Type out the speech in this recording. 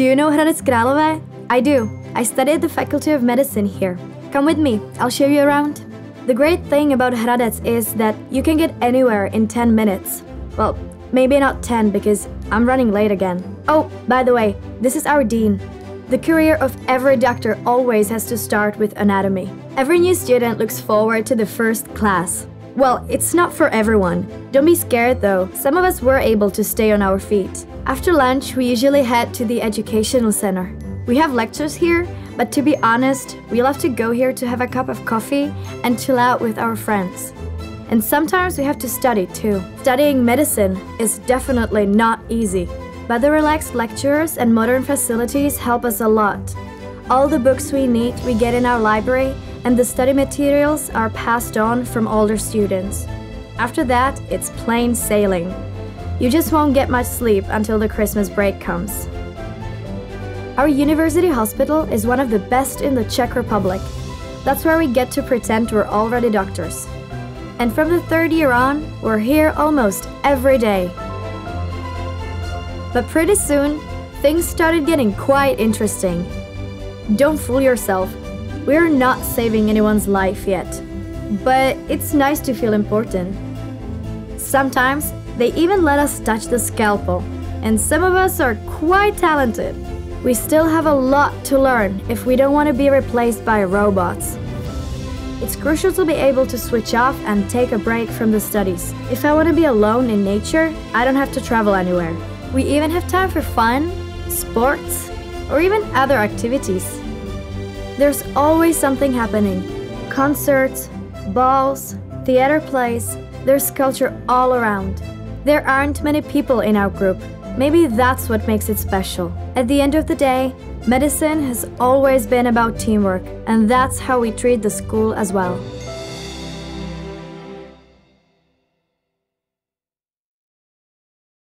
Do you know Hradec Králové? I do. I studied at the Faculty of Medicine here. Come with me, I'll show you around. The great thing about Hradec is that you can get anywhere in 10 minutes. Well, maybe not 10 because I'm running late again. Oh, by the way, this is our dean. The career of every doctor always has to start with anatomy. Every new student looks forward to the first class. Well, it's not for everyone. Don't be scared though, some of us were able to stay on our feet. After lunch, we usually head to the educational center. We have lectures here, but to be honest, we love to go here to have a cup of coffee and chill out with our friends. And sometimes we have to study too. Studying medicine is definitely not easy, but the relaxed lectures and modern facilities help us a lot. All the books we need we get in our library, and the study materials are passed on from older students. After that, it's plain sailing. You just won't get much sleep until the Christmas break comes. Our university hospital is one of the best in the Czech Republic. That's where we get to pretend we're already doctors. And from the third year on, we're here almost every day. But pretty soon, things started getting quite interesting. Don't fool yourself, we're not saving anyone's life yet. But it's nice to feel important. Sometimes they even let us touch the scalpel, and some of us are quite talented. We still have a lot to learn if we don't want to be replaced by robots. It's crucial to be able to switch off and take a break from the studies. If I want to be alone in nature, I don't have to travel anywhere. We even have time for fun, sports, or even other activities. There's always something happening concerts, balls, theater plays, there's culture all around. There aren't many people in our group. Maybe that's what makes it special. At the end of the day, medicine has always been about teamwork, and that's how we treat the school as well.